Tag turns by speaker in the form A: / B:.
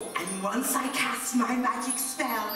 A: And once I cast my magic spell,